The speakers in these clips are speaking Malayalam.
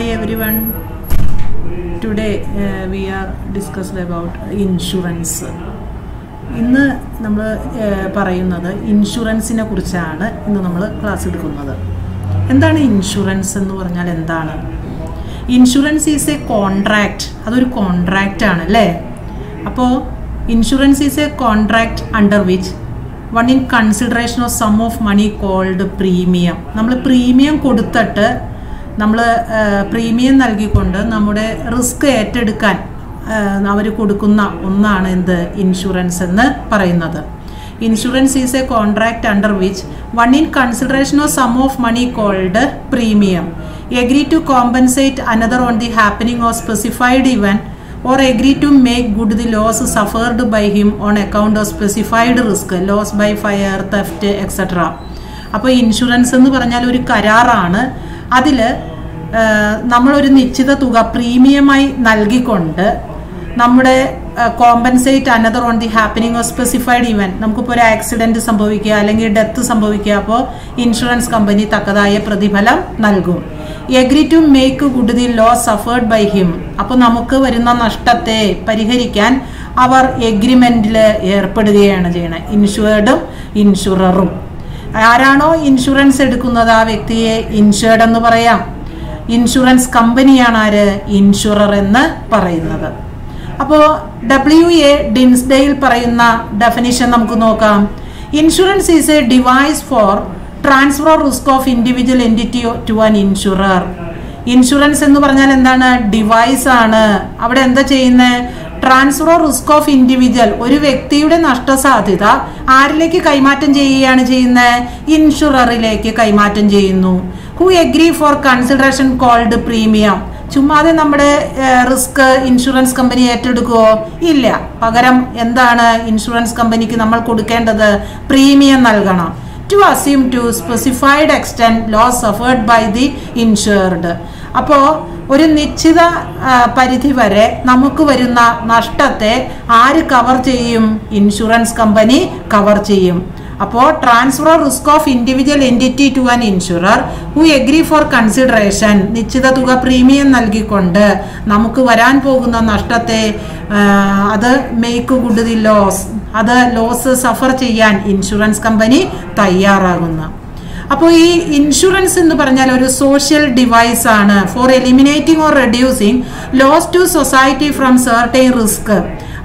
Hi everyone. Today uh, we are discussed about insurance. ഇന്ന് നമ്മൾ പറയുന്നത് ഇൻഷുറൻസിനെ കുറിച്ചാണ് ഇന്ന് നമ്മൾ ക്ലാസ് എടുക്കുന്നത്. എന്താണ് ഇൻഷുറൻസ് എന്ന് പറഞ്ഞാൽ എന്താണ്? ഇൻഷുറൻസ് ഈസ് എ കോൺട്രാക്റ്റ് അതൊരു കോൺട്രാക്റ്റ് ആണ് അല്ലേ? അപ്പോൾ insurance is a contract under which one in consideration of sum of money called premium നമ്മൾ പ്രീമിയം കൊടുത്തിട്ട് നമ്മൾ പ്രീമിയം നൽകിക്കൊണ്ട് നമ്മുടെ റിസ്ക് ഏറ്റെടുക്കാൻ അവർ കൊടുക്കുന്ന ഒന്നാണ് എന്ത്? ഇൻഷുറൻസ് എന്ന് പറയുന്നത്. Insurance is a contract under which one in consideration of sum of money called premium. Agree to compensate another on the happening of specified event or agree to make good the loss suffered by him on account of specified risk loss by fire theft etcetera. അപ്പോൾ ഇൻഷുറൻസ് എന്ന് പറഞ്ഞാൽ ഒരു കരാറാണ്. അതിൽ നമ്മളൊരു നിശ്ചിത തുക പ്രീമിയമായി നൽകിക്കൊണ്ട് നമ്മുടെ compensate another on the happening of specified event നമുക്കിപ്പോൾ ഒരു ആക്സിഡന്റ് സംഭവിക്കുക അല്ലെങ്കിൽ ഡെത്ത് സംഭവിക്കുക അപ്പോൾ ഇൻഷുറൻസ് കമ്പനി തക്കതായ പ്രതിഫലം നൽകും. Agree to make good the loss suffered by him അപ്പോൾ നമുക്ക് വരുന്ന നഷ്ടത്തെ പരിഹരിക്കാൻ അവർ എഗ്രിമെന്റിൽ ഏർപ്പെടുകയാണ് ചെയ്യണത് ഇൻഷുവേർഡും ഇൻഷുററും ആരാണോ ഇൻഷുറൻസ് എടുക്കുന്നത് ആ വ്യക്തിയെ ഇൻഷുർഡ് എന്ന് പറയാം. ഇൻഷുറൻസ് കമ്പനിയാണ് ആര്? ഇൻഷുറർ എന്ന് പറയുന്നത്. അപ്പോൾ ഡബ്ല്യു എ ഡിൻസ്ഡെയിൽ പറയുന്ന ഡെഫിനിഷൻ നമുക്ക് നോക്കാം. Insurance is a device for transfer risk of individual entity to an insurer insurance എന്ന് പറഞ്ഞാൽ എന്താണ്? ഡിവൈസ് ആണ്. അവിടെ എന്താ ചെയ്യുന്നത് ട്രാൻസ്ഫർ റിസ്ക് ഓഫ് ഇൻഡിവിജ്വൽ ഒരു വ്യക്തിയുടെ നഷ്ടസാധ്യത ആരിലേക്ക് കൈമാറ്റം ചെയ്യുകയാണ് ചെയ്യുന്നത് ഇൻഷുററിലേക്ക് കൈമാറ്റം ചെയ്യുന്നു. Who agree for consideration called premium ചുമ്മാതെ നമ്മുടെ റിസ്ക് ഇൻഷുറൻസ് കമ്പനി ഏറ്റെടുക്കുവോ? ഇല്ല. പകരം എന്താണ് ഇൻഷുറൻസ് കമ്പനിക്ക് നമ്മൾ കൊടുക്കേണ്ടത്? പ്രീമിയം നൽകണം. To assume to specified extent loss suffered by the insured അപ്പോൾ ഒരു നിശ്ചിത പരിധി വരെ നമുക്ക് വരുന്ന നഷ്ടത്തെ ആര് കവർ ചെയ്യും? ഇൻഷുറൻസ് കമ്പനി കവർ ചെയ്യും. അപ്പോൾ transfer risk of individual entity to an insurer who agree for consideration നിശ്ചിത തുക പ്രീമിയം നൽകിക്കൊണ്ട് നമുക്ക് വരാൻ പോകുന്ന നഷ്ടത്തെ അത് മേക്ക് ഗുഡ് ദി ലോസ് അത് ലോസ് സഫർ ചെയ്യാൻ ഇൻഷുറൻസ് കമ്പനി തയ്യാറാകുന്നു. അപ്പോൾ ഈ ഇൻഷുറൻസ് എന്ന് പറഞ്ഞാൽ ഒരു സോഷ്യൽ ഡിവൈസ് ആണ് for eliminating or reducing loss to society from certain risk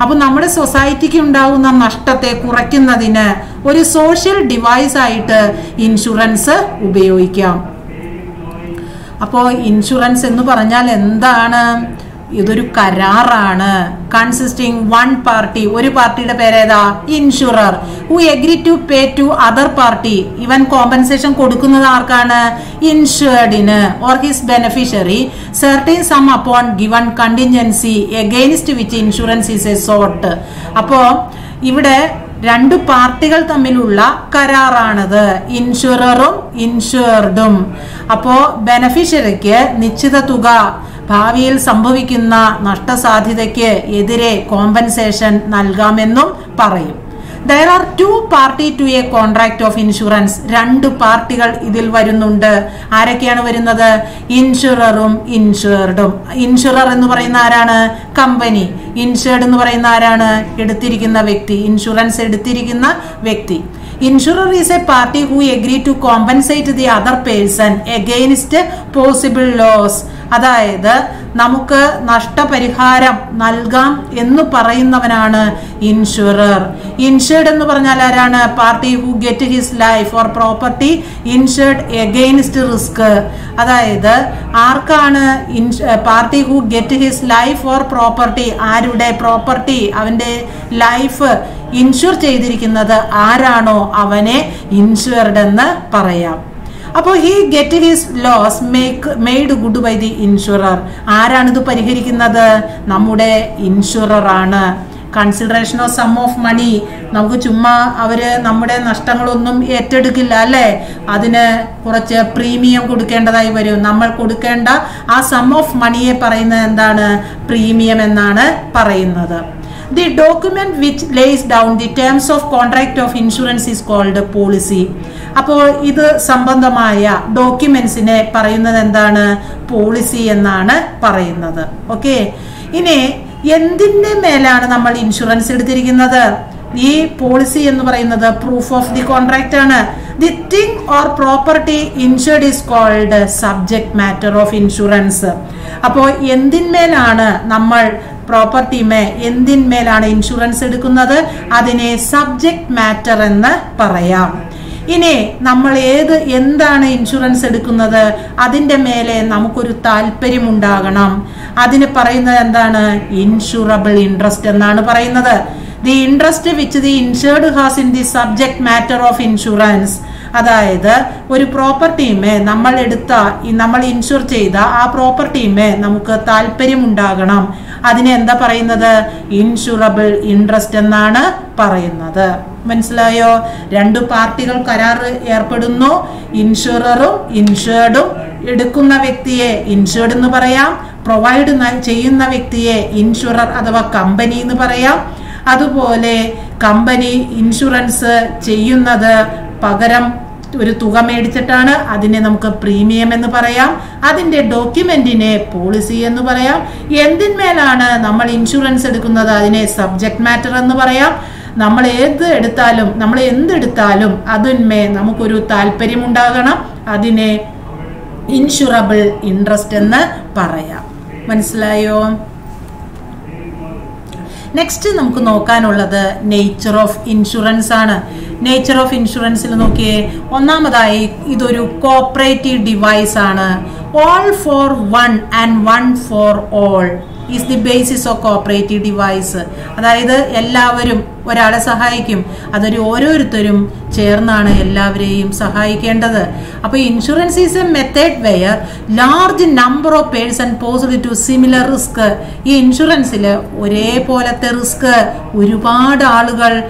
അപ്പോൾ നമ്മുടെ സൊസൈറ്റിക്ക് ഉണ്ടാകുന്ന നഷ്ടത്തെ കുറയ്ക്കുന്നതിന് ഒരു സോഷ്യൽ ഡിവൈസ് ആയിട്ട് ഇൻഷുറൻസ് ഉപയോഗിക്കാം. അപ്പോൾ ഇൻഷുറൻസ് എന്ന് പറഞ്ഞാൽ എന്താണ്? ഇതൊരു കരാറാണ്. കൺസിസ്റ്റിംഗ് വൺ പാർട്ടി ഒരു പാർട്ടിയുടെ പേരേതാ? Insurer who agree to pay to other party even compensation കൊടുക്കുന്നത് ആർക്കാണ്? ഇൻഷുർഡിന് or his beneficiary certain sum upon given contingency against which insurance is a sought അപ്പോ ഇവിടെ രണ്ട് പാർട്ടികൾ തമ്മിലുള്ള കരാറാണത്. ഇൻഷുററും ഇൻഷുർഡും അപ്പോ ബെനഫിഷ്യറിക്ക് നിശ്ചിത തുക ഭാവിയിൽ സംഭവിക്കുന്ന നഷ്ടസാധ്യതയ്ക്ക് എതിരെ കോമ്പൻസേഷൻ നൽകാമെന്നും പറയും. There are two party to a contract of insurance രണ്ട് പാർട്ടികൾ ഇതിൽ വരുന്നുണ്ട്. ആരൊക്കെയാണ് വരുന്നത്? ഇൻഷുററും ഇൻഷുർഡും ഇൻഷുറർ എന്ന് പറയുന്ന ആരാണ്? കമ്പനി ഇൻഷുർഡ് എന്ന് പറയുന്ന ആരാണ്? എടുത്തിരിക്കുന്ന വ്യക്തി. ഇൻഷുറൻസ് എടുത്തിരിക്കുന്ന വ്യക്തി. Insurer is a party who agree to compensate the other person against possible loss അതായത് നമുക്ക് നഷ്ടപരിഹാരം നൽകാം എന്ന് പറയുന്നവനാണ് ഇൻഷുറർ. ഇൻഷുർഡ് എന്ന് പറഞ്ഞാൽ ആരാണ്? Party who get his life or property insured against risk. അതായത് ആർക്കാണ് party who get his life or property ആരുടെ പ്രോപ്പർട്ടി അവന്റെ ലൈഫ് ഇൻഷുർ ചെയ്തിരിക്കുന്നത് ആരാണോ അവനെ ഇൻഷുർഡ് എന്ന് പറയാം. അപ്പോൾ he get his loss make made good by the insurer ആരാണിത് പരിഹരിക്കുന്നത്? നമ്മുടെ ഇൻഷുറർ ആണ്. Consideration of sum of money നമുക്ക് ചുമ്മാ അവർ നമ്മുടെ നഷ്ടങ്ങളൊന്നും ഏറ്റെടുക്കില്ല അല്ലേ? അതിന് കുറച്ച് പ്രീമിയം കൊടുക്കേണ്ടതായി വരും. നമ്മൾ കൊടുക്കേണ്ട ആ സം ഓഫ് മണിയെ പറയുന്നത് എന്താണ്? പ്രീമിയം എന്നാണ് പറയുന്നത്. The document which lays down the terms of contract of insurance is called policy അപ്പോൾ ഇത് സംബന്ധമായ ഡോക്യുമെന്റ്സിനെ പറയുന്നത് എന്താണ്? പോളിസി എന്നാണ് പറയുന്നത്. ഓക്കെ ഇനി എന്തിന്റെ മേലാണ് നമ്മൾ ഇൻഷുറൻസ് എടുത്തിരിക്കുന്നത്? ഈ പോളിസി എന്ന് പറയുന്നത് പ്രൂഫ് ഓഫ് ദി കോൺട്രാക്ട് ആണ്. The thing or property insured is called subject matter of insurance അപ്പോൾ എന്തിന്മേലാണ് നമ്മൾ പ്രോപ്പർട്ടിമേ എന്തിന്മേലാണ് ഇൻഷുറൻസ് എടുക്കുന്നത്? അതിനെ സബ്ജക്ട് മാറ്റർ എന്ന് പറയാം. ഇനി നമ്മൾ ഏത് എന്താണ് ഇൻഷുറൻസ് എടുക്കുന്നത്? അതിന്റെ മേലെ നമുക്കൊരു താല്പര്യം ഉണ്ടാകണം അതിന് പറയുന്നത് എന്താണ്? ഇൻഷുറബിൾ ഇൻട്രസ്റ്റ് എന്നാണ് പറയുന്നത്. The interest which the insured has in the subject matter of insurance. അതായത് ഒരു പ്രോപ്പർട്ടിയുമേ നമ്മൾ എടുത്ത നമ്മൾ ഇൻഷുർ ചെയ്ത ആ പ്രോപ്പർട്ടിയുമേ നമുക്ക് താല്പര്യം ഉണ്ടാകണം അതിനെ എന്താ പറയുന്നത്? ഇൻഷുറബിൾ ഇൻട്രസ്റ്റ് എന്നാണ് പറയുന്നത്. മനസ്സിലായോ? രണ്ടു പാർട്ടികൾ കരാർ ഏർപ്പെടുന്നു. ഇൻഷുററും ഇൻഷേർഡും എടുക്കുന്ന വ്യക്തിയെ ഇൻഷേർഡ് എന്ന് പറയാം. പ്രൊവൈഡ് ചെയ്യുന്ന വ്യക്തിയെ ഇൻഷുറർ അഥവാ കമ്പനി എന്ന് പറയാം. അതുപോലെ കമ്പനി ഇൻഷുറൻസ് ചെയ്യുന്നത് പകരം ഒരു തുക മേടിച്ചിട്ടാണ് അതിനെ നമുക്ക് പ്രീമിയം എന്ന് പറയാം. അതിന്റെ ഡോക്യുമെന്റിനെ പോളിസി എന്ന് പറയാം. എന്തിന്മേലാണ് നമ്മൾ ഇൻഷുറൻസ് എടുക്കുന്നത് അതിനെ സബ്ജക്ട് മാറ്റർ എന്ന് പറയാം. നമ്മൾ ഏത് എടുത്താലും നമ്മൾ എന്തെടുത്താലും അതിന്മേ നമുക്കൊരു താല്പര്യം ഉണ്ടാകണം അതിനെ ഇൻഷുറബിൾ ഇൻട്രസ്റ്റ് എന്ന് പറയാം. മനസ്സിലായോ? നെക്സ്റ്റ് നമുക്ക് നോക്കാനുള്ളത് നേച്ചർ ഓഫ് ഇൻഷുറൻസ് ആണ് നേച്ചർ ഓഫ് ഇൻഷുറൻസിൽ നോക്കിയേ ഒന്നാമതായി ഇതൊരു കോപ്പറേറ്റീവ് ഡിവൈസ് ആണ്. All for one and one for all is the basis of cooperative device അതായത് എല്ലാവരും ഒരാളെ സഹായിക്കും. അതൊരു ഓരോരുത്തരും ചേർന്നാണ് എല്ലാവരെയും സഹായിക്കേണ്ടത്. അപ്പോൾ insurance is a method where large number of person possible to similar risk ഈ ഇൻഷുറൻസിൽ ഒരേപോലത്തെ റിസ്ക് ഒരുപാട് ആളുകൾ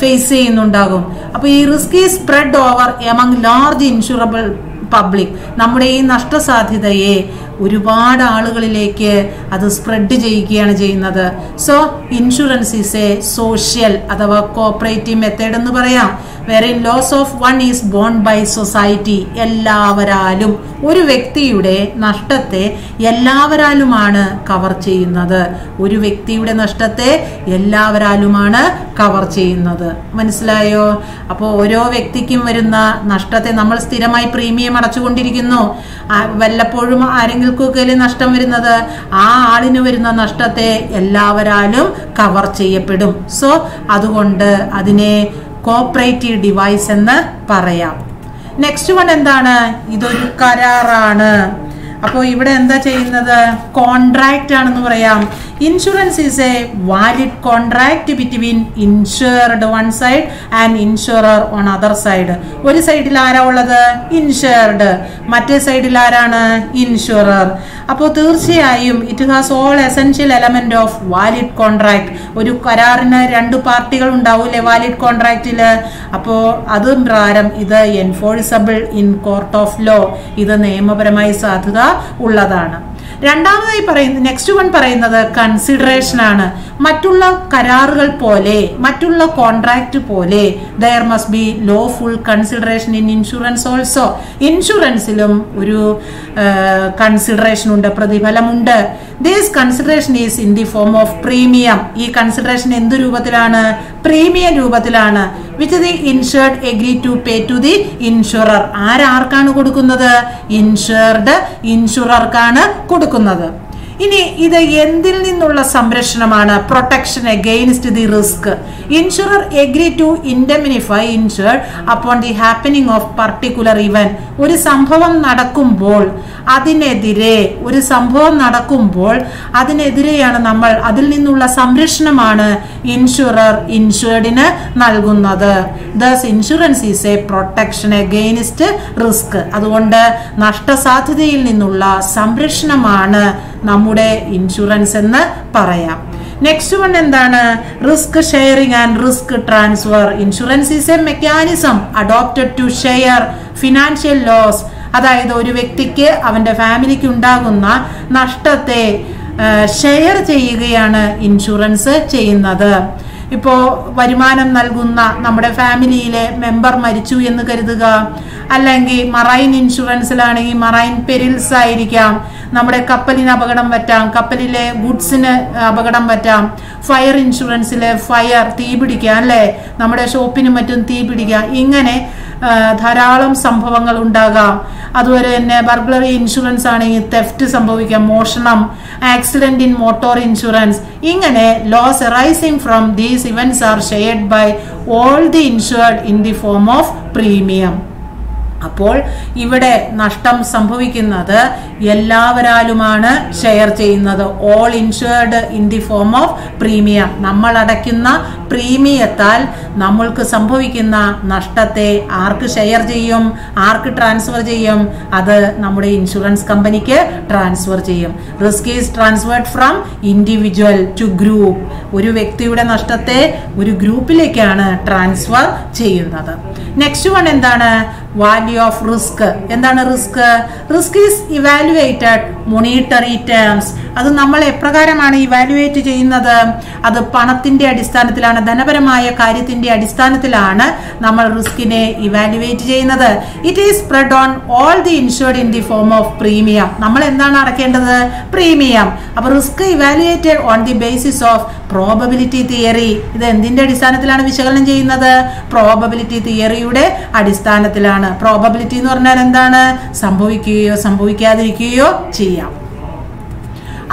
ഫേസ് ചെയ്യുന്നുണ്ടാകും. അപ്പോൾ ഈ risk is spread over among large insurable public നമ്മുടെ ഈ നഷ്ടസാധ്യതയെ ഒരുപാട് ആളുകളിലേക്ക് അത് സ്പ്രെഡ് ചെയ്യുകയാണ് ചെയ്യുന്നത്. So insurance is a social അഥവാ കോപ്പറേറ്റീവ് മെത്തേഡ് എന്ന് പറയാം. വേറെ loss of one is borne by society എല്ലാവരാലും. ഒരു വ്യക്തിയുടെ നഷ്ടത്തെ എല്ലാവരാലുമാണ് കവർ ചെയ്യുന്നത്. ഒരു വ്യക്തിയുടെ നഷ്ടത്തെ എല്ലാവരാലുമാണ് കവർ ചെയ്യുന്നത്. മനസ്സിലായോ? അപ്പോൾ ഓരോ വ്യക്തിക്കും വരുന്ന നഷ്ടത്തെ നമ്മൾ സ്ഥിരമായി പ്രീമിയം അടച്ചുകൊണ്ടിരിക്കുന്നു. വല്ലപ്പോഴും ആരെങ്കിൽക്കൊക്കെ നഷ്ടം വരുന്നത്? ആ ആളിന് വരുന്ന നഷ്ടത്തെ എല്ലാവരാലും കവർ ചെയ്യപ്പെടും. സോ അതുകൊണ്ട് അതിനെ കോപ്പറേറ്റീവ് ഡിവൈസ് എന്ന് പറയാം. നെക്സ്റ്റ് വൺ എന്താണ്? ഇതൊരു കരാറാണ്. അപ്പോൾ ഇവിടെ എന്താ ചെയ്യുന്നത്? കോൺട്രാക്റ്റ് ആണെന്ന് പറയാം. Insurance is a valid contract between insured one side and insurer on other side ഒരു സൈഡിൽ ആരാ ഉള്ളത്? ഇൻഷുർഡ് മറ്റേ സൈഡിൽ ആരാണ്? ഇൻഷുറർ അപ്പോൾ തീർച്ചയായും it has all essential element of valid contract ഒരു കരാറിന് രണ്ട് പാർട്ടികൾ ഉണ്ടാവൂലേ വാലിഡ് കോൺട്രാക്റ്റിൽ അപ്പോൾ അത് പ്രകാരം ഇത് enforceable in court of law ഇത് നിയമപരമായി സാധ്യത ഉള്ളതാണ്. രണ്ടാമതായി പറയുന്നത് നെക്സ്റ്റ് വൺ പറയുന്നത് കൺസിഡറേഷൻ ആണ്. മറ്റുള്ള കരാറുകൾ പോലെ മറ്റുള്ള കോൺട്രാക്ട് പോലെ there must be lawful consideration in insurance also ഇൻഷുറൻസിലും ഒരു കൺസിഡറേഷൻ ഉണ്ട് പ്രതിഫലമുണ്ട്. These consideration is in the form of premium ഈ കൺസിഡറേഷൻ എന്ത് രൂപത്തിലാണ്? പ്രീമിയം രൂപത്തിലാണ്. Which the insured agree to pay to the insurer ആരാർക്കാണ് കൊടുക്കുന്നത്? ഇൻഷുർഡ് ഇൻഷുറർക്കാണ് കൊടുക്കുന്നത്. con nada. ഇനി ഇത് എന്തിൽ നിന്നുള്ള സംരക്ഷണമാണ് protection against the risk insurer agree to indemnify insured upon the happening of particular event ഒരു സംഭവം നടക്കുമ്പോൾ അതിനെതിരെ ഒരു സംഭവം നടക്കുമ്പോൾ അതിനെതിരെയാണ് നമ്മൾ അതിൽ നിന്നുള്ള സംരക്ഷണമാണ് ഇൻഷുറർ ഇൻഷുർഡിന് നൽകുന്നത്. Thus insurance is a protection against risk അതുകൊണ്ട് നഷ്ടസാധ്യതയിൽ നിന്നുള്ള സംരക്ഷണമാണ് നമ്മുടെ ഇൻഷുറൻസ് എന്ന് പറയാം. നെക്സ്റ്റ് വൺ എന്താണ്? Risk sharing and risk transfer insurance is a mechanism adopted to share financial loss അതായത് ഒരു വ്യക്തിക്ക് അവന്റെ ഫാമിലിക്ക് ഉണ്ടാകുന്ന നഷ്ടത്തെ ഷെയർ ചെയ്യുകയാണ് ഇൻഷുറൻസ് ചെയ്യുന്നത്. ഇപ്പോൾ വരുമാനം നൽകുന്ന നമ്മുടെ ഫാമിലിയിലെ മെമ്പർ മരിച്ചു എന്ന് കരുതുക. അല്ലെങ്കിൽ മറൈൻ ഇൻഷുറൻസിലാണെങ്കിൽ മറൈൻ പെരിൽസ് ആയിരിക്കാം. നമ്മുടെ കപ്പലിന് അപകടം പറ്റാം. കപ്പലിലെ ഗുഡ്സിന് അപകടം പറ്റാം. ഫയർ ഇൻഷുറൻസിലെ ഫയർ തീ പിടിക്കാം അല്ലേ? നമ്മുടെ ഷോപ്പിനും മറ്റും തീ പിടിക്കാം ഇങ്ങനെ ധാരാളം സംഭവങ്ങൾ ഉണ്ടാകാം. അതുപോലെ തന്നെ ബർഗ്ലറി ഇൻഷുറൻസ് ആണെങ്കിൽ തെഫ്റ്റ് സംഭവിക്കാം മോഷണം ആക്സിഡന്റ് ഇൻ മോട്ടോർ ഇൻഷുറൻസ് ഇങ്ങനെ loss arising from these events are shared by all the insured in the form of premium അപ്പോൾ ഇവിടെ നഷ്ടം സംഭവിക്കുന്നത് എല്ലാവരാലുമാണ് ഷെയർ ചെയ്യുന്നത്. All insured in the form of premium നമ്മൾ അടയ്ക്കുന്ന പ്രീമിയത്താൽ നമ്മൾക്ക് സംഭവിക്കുന്ന നഷ്ടത്തെ ആർക്ക് ഷെയർ ചെയ്യും? ആർക്ക് ട്രാൻസ്ഫർ ചെയ്യും? അത് നമ്മുടെ ഇൻഷുറൻസ് കമ്പനിക്ക് ട്രാൻസ്ഫർ ചെയ്യും. Risk is transferred from individual to group ഒരു വ്യക്തിയുടെ നഷ്ടത്തെ ഒരു ഗ്രൂപ്പിലേക്കാണ് ട്രാൻസ്ഫർ ചെയ്യുന്നത്. നെക്സ്റ്റ് വൺ എന്താണ്? വാല്യൂ ഓഫ് റിസ്ക് എന്താണ് risk risk is evaluated monetary terms അത് നമ്മൾ എപ്രകാരമാണ് ഇവാലുവേറ്റ് ചെയ്യുന്നത്? അത് പണത്തിന്റെ അടിസ്ഥാനത്തിലാണ് ധനപരമായ കാര്യത്തിന്റെ അടിസ്ഥാനത്തിലാണ് നമ്മൾ റിസ്കിനെ ഇവാലുവേറ്റ് ചെയ്യുന്നത്. It is spread on all the insured in the form of premium നമ്മൾ എന്താണ് അടക്കേണ്ടത്? പ്രീമിയം അപ്പൊ risk evaluated on the basis of probability theory ഇത് എന്തിന്റെ അടിസ്ഥാനത്തിലാണ് വിശകലനം ചെയ്യുന്നത്? പ്രോബബിലിറ്റി തിയറിയുടെ അടിസ്ഥാനത്തിലാണ്. പ്രോബബിലിറ്റി എന്ന് പറഞ്ഞാൽ എന്താണ്? സംഭവിക്കുകയോ സംഭവിക്കാതിരിക്കുകയോ ചെയ്യാം.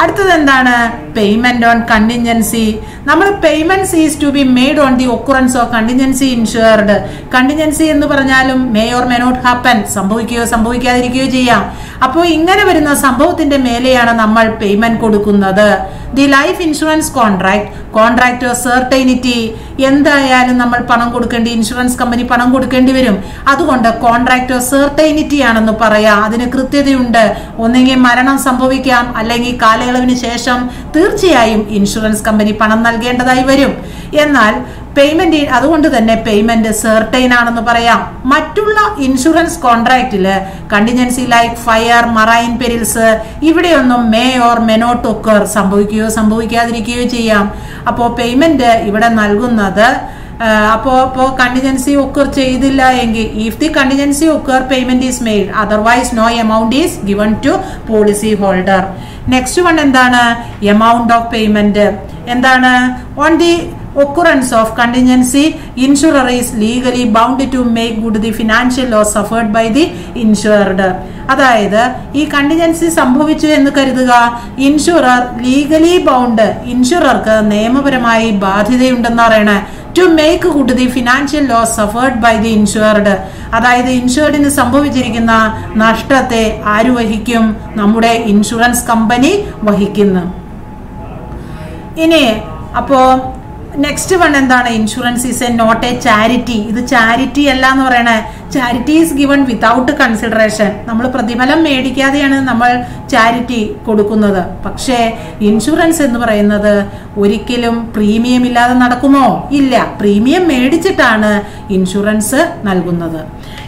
അടുത്തത് എന്താണ്? പേയ്മെന്റ് ഓൺ കണ്ടിൻജൻസി നമ്മൾ payment is to be made on the occurrence of contingency insured contingency എന്ന് പറഞ്ഞാലും may or may not happen സംഭവിക്കുകയോ സംഭവിക്കാതിരിക്കുകയോ ചെയ്യാം. അപ്പോൾ ഇങ്ങനെ വരുന്ന സംഭവത്തിന്റെ മേലെയാണ് നമ്മൾ പേയ്മെന്റ് കൊടുക്കുന്നത്. The life insurance contract contract of certainty. എന്തായാലും നമ്മൾ പണം കൊടുക്കേണ്ടി ഇൻഷുറൻസ് കമ്പനി പണം കൊടുക്കേണ്ടി വരും. അതുകൊണ്ട് കോൺട്രാക്ട് ഓഫ് സെർട്ടൈനിറ്റി ആണെന്ന് പറയാം. അതിന് കൃത്യതയുണ്ട്. ഒന്നെങ്കിൽ മരണം സംഭവിക്കാം. അല്ലെങ്കിൽ കാലയളവിന് ശേഷം തീർച്ചയായും ഇൻഷുറൻസ് കമ്പനി പണം നൽകേണ്ടതായി വരും. എന്നാൽ പേയ്മെന്റ് അതുകൊണ്ട് തന്നെ പേയ്മെന്റ് സെർട്ടൈൻ ആണെന്ന് പറയാം. മറ്റുള്ള insurance കോൺട്രാക്റ്റിൽ contingency like fire marine perils ഇവിടെയൊന്നും may or may not occur സംഭവിക്കുകയോ സംഭവിക്കാതിരിക്കുകയോ ചെയ്യാം. അപ്പോ പേയ്മെന്റ് ഇവിടെ നൽകുന്നത് അപ്പോ അപ്പോ കണ്ടിജൻസി ഒക്കർ ചെയ്തില്ല എങ്കിൽ if the contingency occur payment is made otherwise no amount is given to policy holder next one എന്താണ്? എമൗണ്ട് ഓഫ് പേയ്മെന്റ് എന്താണ്? On the occurrence of contingency insurer is legally bound to make good the financial loss suffered by the insured. അതായത് ഈ കണ്ടിജൻസി സംഭവിച്ചു എന്ന് കരുതുക. ഇൻഷുറർ ലീഗലി ബൗണ്ട് ഇൻഷുറർക്ക് നിയമപരമായി ബാധ്യതയുണ്ടെന്ന് to make good the financial loss suffered by the insured അതായത് ഇൻഷുർഡിന് സംഭവിച്ചിരിക്കുന്ന നഷ്ടത്തെ ആര് വഹിക്കും? നമ്മുടെ ഇൻഷുറൻസ് കമ്പനി വഹിക്കുന്നു. ഇനി അപ്പോ നെക്സ്റ്റ് വൺ എന്താണ്? Insurance is a not a charity ഇത് ചാരിറ്റി അല്ല എന്ന് പറയണേ. Charity is given without consideration നമ്മൾ പ്രതിഫലം മേടിക്കാതെയാണ് നമ്മൾ ചാരിറ്റി കൊടുക്കുന്നത്. പക്ഷേ ഇൻഷുറൻസ് എന്ന് പറയുന്നത് ഒരിക്കലും പ്രീമിയം ഇല്ലാതെ നടക്കുമോ? ഇല്ല. പ്രീമിയം മേടിച്ചിട്ടാണ് ഇൻഷുറൻസ് നൽകുന്നത്.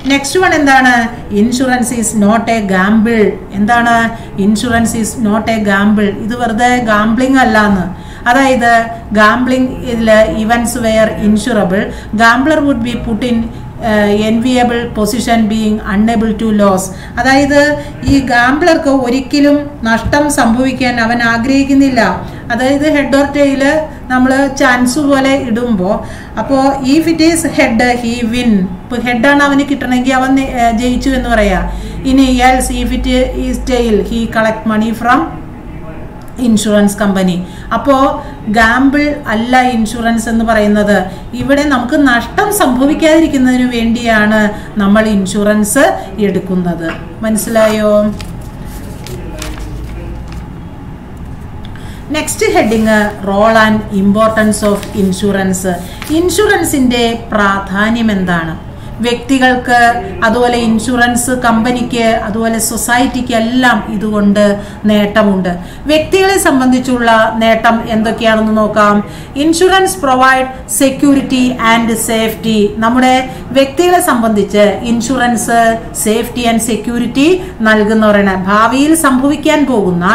നെക്സ്റ്റ് വൺ എന്താണ്? Insurance is not a gamble എന്താണ്? Insurance is not a gamble ഇത് വെറുതെ ഗാംബ്ലിംഗ് അല്ല എന്ന് അതായത് ഗാംബ്ലിംഗ് ഇതിൽ events where insurable gambler would be put in enviable position being unable to loss അതായത് ഈ ഗാംബ്ലർക്ക് ഒരിക്കലും നഷ്ടം സംഭവിക്കാൻ അവൻ ആഗ്രഹിക്കുന്നില്ല. അതായത് ഹെഡ് ഓർ ടെയിൽ നമ്മൾ ചാൻസ് പോലെ ഇടുമ്പോൾ അപ്പോൾ if it is head he win ഇപ്പോൾ ഹെഡാണ് അവന് കിട്ടണമെങ്കിൽ അവൻ ജയിച്ചു എന്ന് പറയാം. ഇനി else if it is tail he collect money from insurance company അപ്പോൾ ഗാമ്പിൾ അല്ല ഇൻഷുറൻസ് എന്ന് പറയുന്നത്. ഇവിടെ നമുക്ക് നഷ്ടം സംഭവിക്കാതിരിക്കുന്നതിന് വേണ്ടിയാണ് നമ്മൾ ഇൻഷുറൻസ് എടുക്കുന്നത്. മനസ്സിലായോ? Next heading role and importance of insurance ഇൻഷുറൻസിന്റെ പ്രാധാന്യം എന്താണ്? വ്യക്തികൾക്ക് അതുപോലെ ഇൻഷുറൻസ് കമ്പനിക്ക് അതുപോലെ സൊസൈറ്റിക്ക് എല്ലാം ഇതുകൊണ്ട് നേട്ടമുണ്ട്. വ്യക്തികളെ സംബന്ധിച്ചുള്ള നേട്ടം എന്തൊക്കെയാണെന്ന് നോക്കാം. Insurance provide security and safety നമ്മുടെ വ്യക്തികളെ സംബന്ധിച്ച് ഇൻഷുറൻസ് സേഫ്റ്റി ആൻഡ് സെക്യൂരിറ്റി നൽകുന്നവരാണ്. ഭാവിയിൽ സംഭവിക്കാൻ പോകുന്ന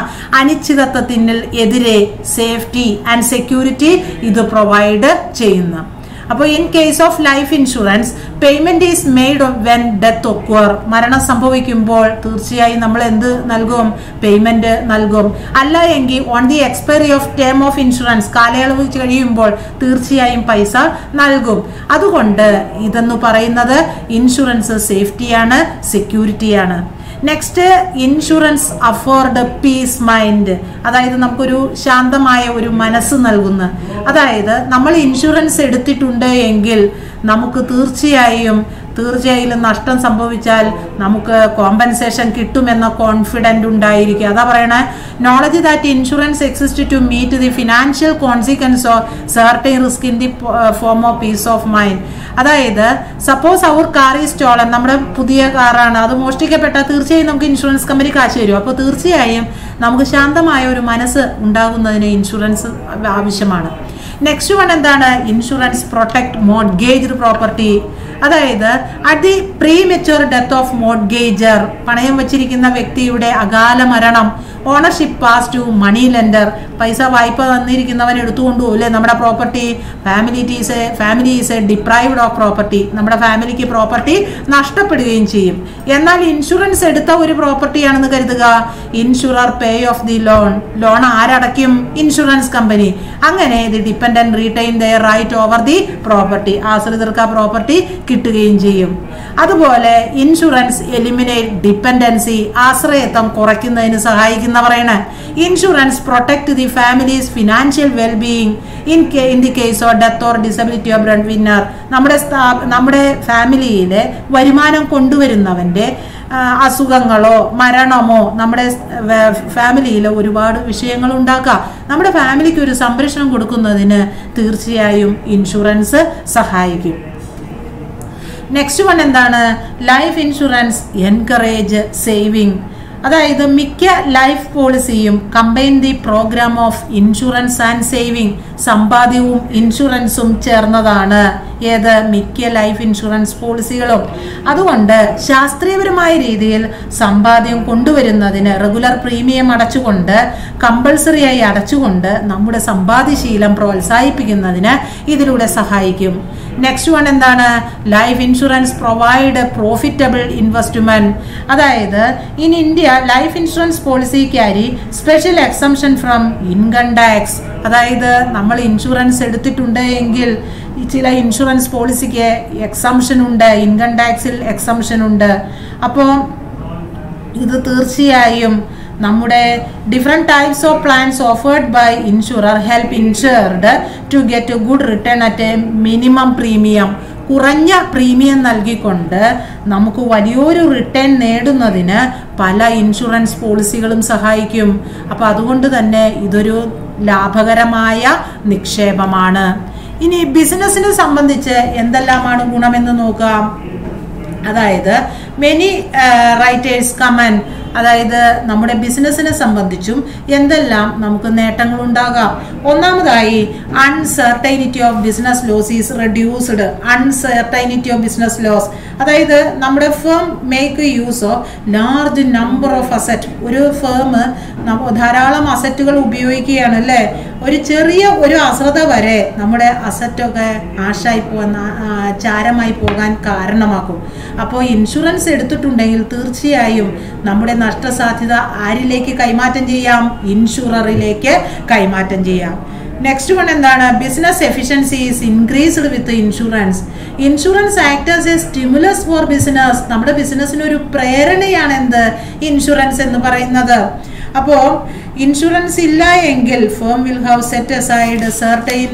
അനിശ്ചിതത്വത്തിന് എതിരെ സേഫ്റ്റി ആൻഡ് സെക്യൂരിറ്റി ഇത് പ്രൊവൈഡ് ചെയ്യുന്നു അപ്പോൾ in case of life insurance payment is made when death occur മരണം സംഭവിക്കുമ്പോൾ തീർച്ചയായും നമ്മൾ എന്ത് നൽകും? പേയ്മെന്റ് നൽകും. അല്ല എങ്കിൽ on the expiry of term of insurance കാലയളവ് കഴിയുമ്പോൾ തീർച്ചയായും പൈസ നൽകും. അതുകൊണ്ട് ഇതെന്ന് പറയുന്നത് ഇൻഷുറൻസ് സേഫ്റ്റിയാണ് സെക്യൂരിറ്റിയാണ് next insurance afford peace mind അതായത് നമുക്കൊരു ശാന്തമായ ഒരു മനസ്സ് നൽകുന്ന. അതായത് നമ്മൾ ഇൻഷുറൻസ് എടുത്തിട്ടുണ്ട് എങ്കിൽ നമുക്ക് തീർച്ചയായും തീർച്ചയായും നഷ്ടം സംഭവിച്ചാൽ നമുക്ക് കോമ്പൻസേഷൻ കിട്ടുമെന്ന കോൺഫിഡന്റ് ഉണ്ടായിരിക്കുക അതാ പറയണേ knowledge that insurance exist to meet the financial consequence of certain risk in the form of peace of mind അതായത് suppose our car is stolen നമ്മുടെ പുതിയ കാറാണ് അത് മോഷ്ടിക്കപ്പെട്ടാൽ തീർച്ചയായും നമുക്ക് ഇൻഷുറൻസ് കമ്പനി കാശ് തരും. അപ്പോൾ തീർച്ചയായും നമുക്ക് ശാന്തമായ ഒരു മനസ്സ് ഉണ്ടാകുന്നതിന് ഇൻഷുറൻസ് ആവശ്യമാണ്. നെക്സ്റ്റ് വൺ എന്താണ്? ഇൻഷുറൻസ് പ്രൊട്ടക്ട് മോഡ്ഗേജ് പ്രോപ്പർട്ടി അതായത് at the death of mortgager പണയം വെച്ചിരിക്കുന്ന വ്യക്തിയുടെ അകാല മരണം ownership pass to money lender പൈസ വായ്പ തന്നിരിക്കുന്നവൻ എടുത്തുകൊണ്ടു അല്ലേ നമ്മുടെ property family ടീസ് family is a deprived of property നമ്മുടെ ഫാമിലിക്ക് പ്രോപ്പർട്ടി നഷ്ടപ്പെടുകയും ചെയ്യും. എന്നാൽ ഇൻഷുറൻസ് എടുത്ത ഒരു പ്രോപ്പർട്ടിയാണെന്ന് കരുതുക. Insurer pay off the loan loan ആരടയ്ക്കും? Insurance company അങ്ങനെ the dependent retain their right over the property ആശ്രിതർക്ക് ആ പ്രോപ്പർട്ടി കിട്ടുകയും ചെയ്യും. അതുപോലെ ഇൻഷുറൻസ് എലിമിനേറ്റ് ഡിപ്പെൻഡൻസി ആശ്രയത്വം കുറയ്ക്കുന്നതിന് സഹായിക്കുന്നവരാണ്. Insurance protect the families financial wellbeing in in the case of death or disability of breadwinner നമ്മുടെ നമ്മുടെ ഫാമിലിയിലെ വരുമാനം കൊണ്ടുവരുന്നവന്റെ അസുഖങ്ങളോ മരണമോ നമ്മുടെ ഫാമിലിയിൽ ഒരുപാട് വിഷയങ്ങൾ ഉണ്ടാക്കാം. നമ്മുടെ ഫാമിലിക്ക് ഒരു സംരക്ഷണം കൊടുക്കുന്നതിന് തീർച്ചയായും ഇൻഷുറൻസ് സഹായിക്കും. നെക്സ്റ്റ് വൺ എന്താണ്? ലൈഫ് ഇൻഷുറൻസ് എൻകറേജ് സേവിങ് അതായത് മിക്ക life പോളിസിയും combine the programme of insurance and saving സമ്പാദ്യവും ഇൻഷുറൻസും ചേർന്നതാണ്. ഏത്? മിക്ക ലൈഫ് ഇൻഷുറൻസ് പോളിസികളും അതുകൊണ്ട് ശാസ്ത്രീയപരമായ രീതിയിൽ സമ്പാദ്യം കൊണ്ടുവരുന്നതിന് റെഗുലർ പ്രീമിയം അടച്ചുകൊണ്ട് കമ്പൾസറിയായി അടച്ചുകൊണ്ട് നമ്മുടെ സമ്പാദ്യശീലം പ്രോത്സാഹിപ്പിക്കുന്നതിന് ഇതിലൂടെ സഹായിക്കും. നെക്സ്റ്റ് വൺ എന്താണ്? Life insurance provide profitable investment അതായത് in India life insurance policy carry special exemption from income tax അതായത് നമ്മൾ ഇൻഷുറൻസ് എടുത്തിട്ടുണ്ട് എങ്കിൽ ചില ഇൻഷുറൻസ് പോളിസിക്ക് എക്സംഷൻ ഉണ്ട് ഇൻകം ടാക്സിൽ എക്സംഷൻ ഉണ്ട്. അപ്പോൾ ഇത് തീർച്ചയായും നമ്മുടെ different types of plans offered by insurer help insured to get good return at a minimum premium കുറഞ്ഞ പ്രീമിയം നൽകിക്കൊണ്ട് നമുക്ക് വലിയൊരു റിട്ടേൺ നേടുന്നതിന് പല ഇൻഷുറൻസ് പോളിസികളും സഹായിക്കും. അപ്പോൾ അതുകൊണ്ട് തന്നെ ഇതൊരു ലാഭകരമായ നിക്ഷേപമാണ്. ഇനി ബിസിനസ്സിനെ സംബന്ധിച്ച് എന്തെല്ലാമാണ് ഗുണമെന്ന് നോക്കാം. അതായത് മെനി റൈറ്റേഴ്സ് കമൻ അതായത് നമ്മുടെ ബിസിനസ്സിനെ സംബന്ധിച്ചും എന്തെല്ലാം നമുക്ക് നേട്ടങ്ങൾ ഉണ്ടാകാം ഒന്നാമതായി uncertainty of business loss is reduced uncertainty of business loss അതായത് നമ്മുടെ firm make use of large number of asset ഒരു ഫേം ധാരാളം അസറ്റുകൾ ഉപയോഗിക്കുകയാണ് അല്ലേ? ഒരു ചെറിയ ഒരു അശ്രദ്ധ വരെ നമ്മുടെ അസറ്റൊക്കെ ആശായി പോകാൻ ചാരമായി പോകാൻ കാരണമാക്കും. അപ്പോൾ ഇൻഷുറൻസ് എടുത്തിട്ടുണ്ടെങ്കിൽ തീർച്ചയായും നമ്മുടെ നഷ്ടസാധ്യത ആരിലേക്ക് കൈമാറ്റം ചെയ്യാം? ഇൻഷുററിലേക്ക് കൈമാറ്റം ചെയ്യാം. നെക്സ്റ്റ് വൺ എന്താണ്? Business efficiency is increased with insurance insurance actors a stimulus for business നമ്മുടെ ബിസിനസ്സിന് ഒരു പ്രേരണയാണ് എന്ത്? ഇൻഷുറൻസ് എന്ന് പറയുന്നത്. അപ്പോൾ ഇൻഷുറൻസ് ഇല്ല എങ്കിൽ firm will have set aside certain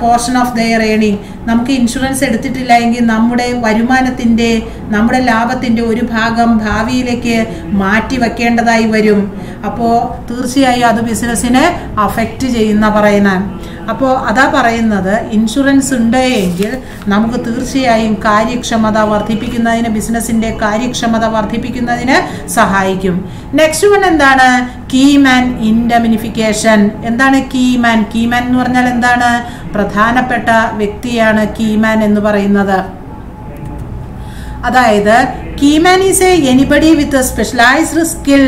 portion of their earning നമുക്ക് ഇൻഷുറൻസ് എടുത്തിട്ടില്ല എങ്കിൽ നമ്മുടെ വരുമാനത്തിന്റെ നമ്മുടെ ലാഭത്തിന്റെ ഒരു ഭാഗം ഭാവിയിലേക്ക് മാറ്റി വെക്കേണ്ടതായി വരും. അപ്പോൾ തീർച്ചയായും അത് ബിസിനസ്സിനെ അഫക്റ്റ് ചെയ്യുന്ന പറയുന്ന അപ്പോൾ അതാ പറയുന്നത് ഇൻഷുറൻസ് ഉണ്ട് എങ്കിൽ നമുക്ക് തീർച്ചയായും കാര്യക്ഷമത വർദ്ധിപ്പിക്കുന്നതിന് ബിസിനസിന്റെ കാര്യക്ഷമത വർദ്ധിപ്പിക്കുന്നതിന് സഹായിക്കും. നെക്സ്റ്റ് വൺ എന്താണ്? കീമാൻ ഇൻഡമിനിഫിക്കേഷൻ എന്താണ് കീമാൻ കീമാൻ എന്ന് പറഞ്ഞാൽ എന്താണ്? പ്രധാനപ്പെട്ട വ്യക്തിയാണ് കീമാൻ എന്ന് പറയുന്നത്. അതായത് key man is a anybody with specialised skill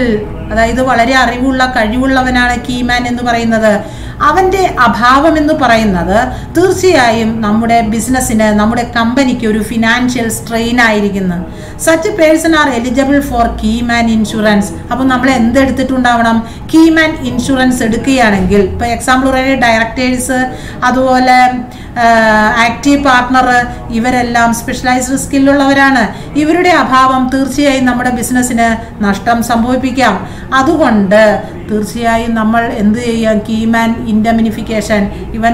അതായത് വളരെ അറിവുള്ള കഴിവുള്ളവനാണ് കീമാൻ എന്ന് പറയുന്നത്. അവന്റെ അഭാവം എന്ന് പറയുന്നത് തീർച്ചയായും നമ്മുടെ ബിസിനസ്സിന് നമ്മുടെ കമ്പനിക്ക് ഒരു ഫിനാൻഷ്യൽ സ്ട്രെയിൻ ആയിരിക്കുന്നു. Such person are eligible for key man insurance അപ്പം നമ്മൾ എന്തെടുത്തിട്ടുണ്ടാവണം? കീമാൻ ഇൻഷുറൻസ് എടുക്കുകയാണെങ്കിൽ ഇപ്പൊ എക്സാമ്പിൾ പറയുന്നത് ഡയറക്ടേഴ്സ് അതുപോലെ ആക്റ്റീവ് പാർട്ട്ണർ ഇവരെല്ലാം സ്പെഷ്യലൈസ്ഡ് സ്കില്ലുള്ളവരാണ് ഇവരുടെ അഭാവം തീർച്ചയായും നമ്മുടെ ബിസിനസ്സിന് നഷ്ടം സംഭവിപ്പിക്കാം. അതുകൊണ്ട് തീർച്ചയായും നമ്മൾ എന്ത് ചെയ്യാം? കീമാൻ ഇൻഡമിനിഫിക്കേഷൻ ഇവൻ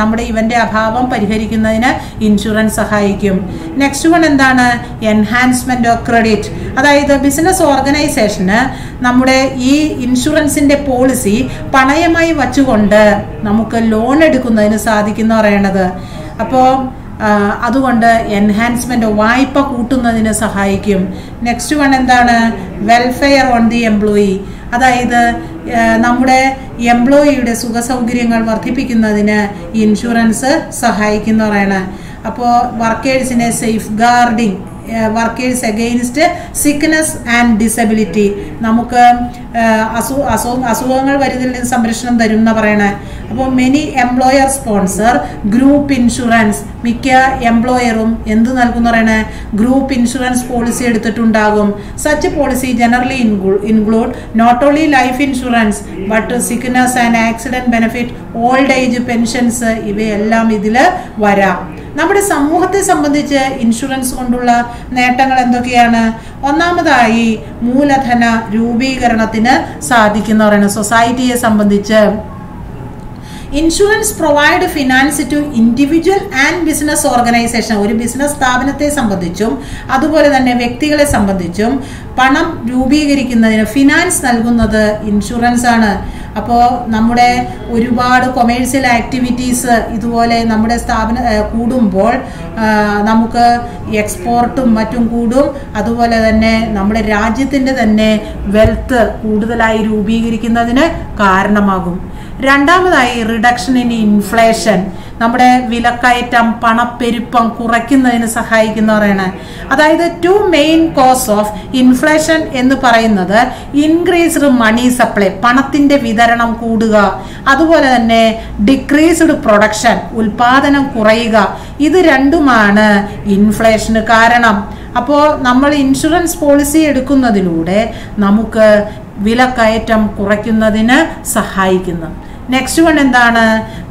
നമ്മുടെ ഇവന്റെ അഭാവം പരിഹരിക്കുന്നതിന് ഇൻഷുറൻസ് സഹായിക്കും. നെക്സ്റ്റ് വൺ എന്താണ്? എൻഹാൻസ്മെന്റ് ഓഫ് ക്രെഡിറ്റ് അതായത് ബിസിനസ് ഓർഗനൈസേഷന് നമ്മുടെ ഈ ഇൻഷുറൻസിന്റെ പോളിസി പണയമായി വച്ചുകൊണ്ട് നമുക്ക് ലോൺ എടുക്കുന്നതിന് സാധിക്കുന്ന പറയണത് അപ്പോൾ അതുകൊണ്ട് എൻഹാൻസ്മെന്റ് വായ്പ കൂട്ടുന്നതിന് സഹായിക്കും. നെക്സ്റ്റ് വൺ എന്താണ്? വെൽഫെയർ ഓൺ ദി എംപ്ലോയി അതായത് നമ്മുടെ എംപ്ലോയിയുടെ സുഖസൗകര്യങ്ങൾ വർദ്ധിപ്പിക്കുന്നതിന് ഇൻഷുറൻസ് സഹായിക്കുന്നവരാണ്. അപ്പോൾ വർക്കേഴ്സിനെ safeguarding workers against sickness and disability നമുക്ക് അസു അസു അസുഖങ്ങൾ വരുന്നതിൽ നിന്ന് സംരക്ഷണം തരും എന്ന് പറയണേ. അപ്പോൾ many employer sponsor group insurance മിക്ക എംപ്ലോയറും എന്ത് നൽകുന്ന പറയണേ? Group insurance policy എടുത്തിട്ടുണ്ടാകും. Such policy generally include not only life insurance but sickness and accident benefit old age pensions ഇവയെല്ലാം ഇതിൽ വരാം. നമ്മുടെ സമൂഹത്തെ സംബന്ധിച്ച് ഇൻഷുറൻസ് കൊണ്ടുള്ള നേട്ടങ്ങൾ എന്തൊക്കെയാണ്? ഒന്നാമതായി മൂലധന രൂപീകരണത്തിന് സാധിക്കുന്ന പറയുന്നത് സൊസൈറ്റിയെ സംബന്ധിച്ച് insurance provide finance to individual and business organisation ഒരു ബിസിനസ് സ്ഥാപനത്തെ സംബന്ധിച്ചും അതുപോലെ തന്നെ വ്യക്തികളെ സംബന്ധിച്ചും പണം രൂപീകരിക്കുന്നതിന് ഫിനാൻസ് നൽകുന്നത് ഇൻഷുറൻസ് ആണ്. അപ്പോൾ നമ്മുടെ ഒരുപാട് കൊമേഴ്സ്യൽ ആക്ടിവിറ്റീസ് ഇതുപോലെ നമ്മുടെ സ്ഥാപനം കൂടുമ്പോൾ നമുക്ക് എക്സ്പോർട്ടും മറ്റും കൂടും. അതുപോലെ തന്നെ നമ്മുടെ രാജ്യത്തിന്റെ തന്നെ വെൽത്ത് കൂടുതലായി രൂപീകരിക്കുന്നതിന് കാരണമാകും. രണ്ടാമതായി റിഡക്ഷൻ ഇൻ ഇൻഫ്ലേഷൻ നമ്മുടെ വിലക്കയറ്റം പണപ്പെരുപ്പം കുറയ്ക്കുന്നതിന് സഹായിക്കുന്ന പറയണേ അതായത് two main cause of inflation എന്ന് പറയുന്നത് ഇൻക്രീസ്ഡ് മണി സപ്ലൈ പണത്തിന്റെ വിതരണം കൂടുക. അതുപോലെ തന്നെ ഡിക്രീസ്ഡ് പ്രൊഡക്ഷൻ ഉൽപാദനം കുറയുക. ഇത് രണ്ടുമാണ് ഇൻഫ്ലേഷന് കാരണം. അപ്പോൾ നമ്മൾ ഇൻഷുറൻസ് പോളിസി എടുക്കുന്നതിലൂടെ നമുക്ക് വിലക്കയറ്റം കുറയ്ക്കുന്നതിന് സഹായിക്കുന്നു. നെക്സ്റ്റ് വൺ എന്താണ്?